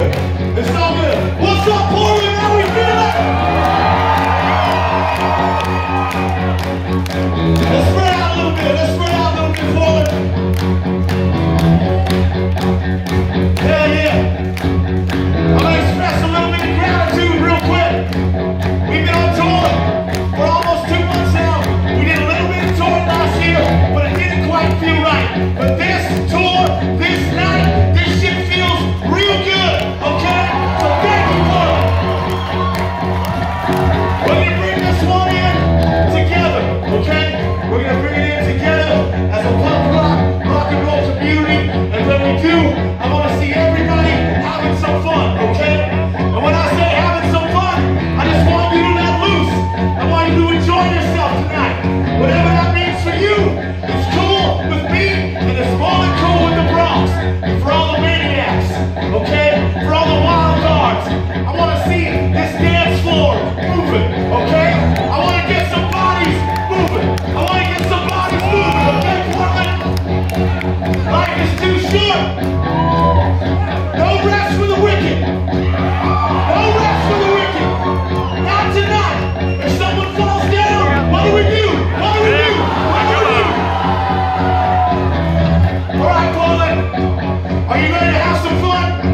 It's okay? For all the wild dogs, I want to see this dance floor moving, okay? I want to get some bodies moving. I want to get some bodies moving, okay, Portland? Life is too short. No rest for the wicked. No rest for the wicked. Not tonight. If someone falls down, what do we do? What do we do? What do we do? All right, Portland. Are you ready to have some fun?